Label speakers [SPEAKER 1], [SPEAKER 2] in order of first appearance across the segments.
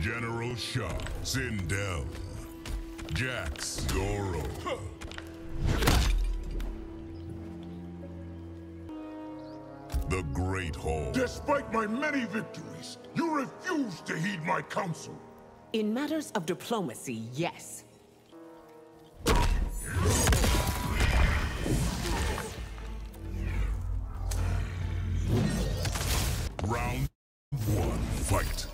[SPEAKER 1] General Shao, Sindel, Jax, Goro. The Great Hall.
[SPEAKER 2] Despite my many victories, you refuse to heed my counsel.
[SPEAKER 3] In matters of diplomacy, yes.
[SPEAKER 1] Round one, fight.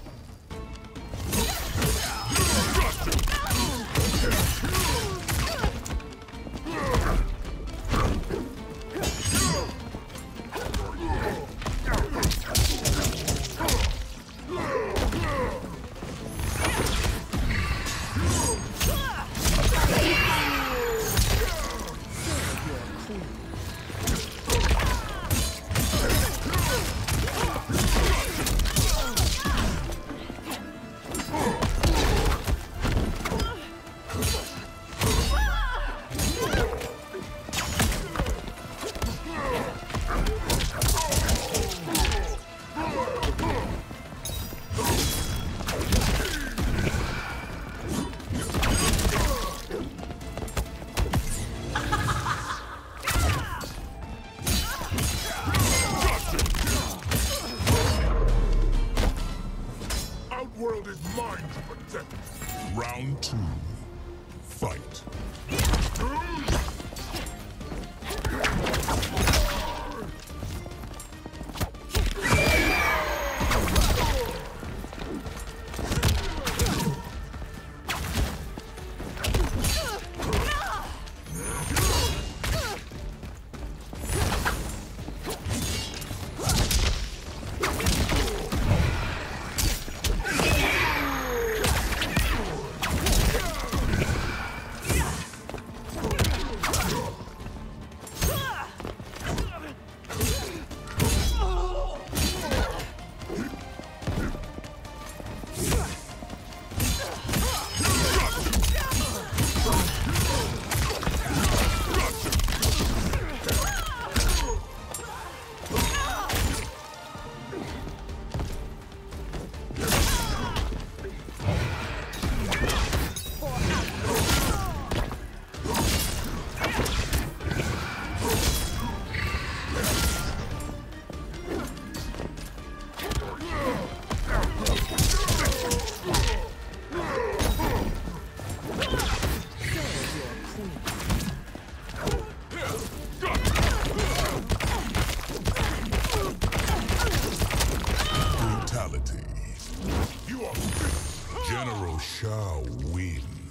[SPEAKER 2] Outworld is mine to protect.
[SPEAKER 1] Round two, fight. General Shao wins.